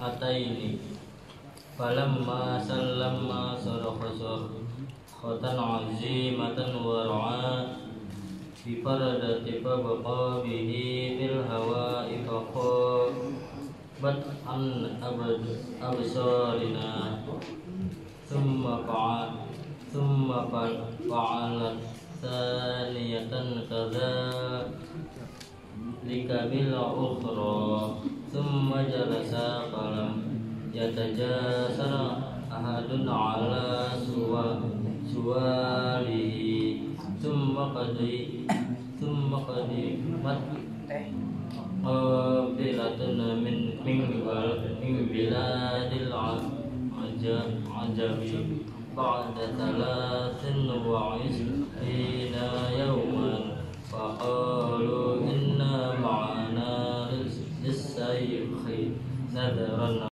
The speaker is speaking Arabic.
ataini falamma sallamma sarafa khatan azimatan war'a bi faradati baqa bihi bil hawa'i faqa bat an abad absarina. Thumma qa'a thumma fa'alat thaniyatan kadha likabil ukhra. يتجاسر أحد على سواله ثم قضي ثم قدمت قابلة من من بلاد العجم بعد ثلاث وعشرين يوما. فقالوا إنا معنا للسيخ نذرا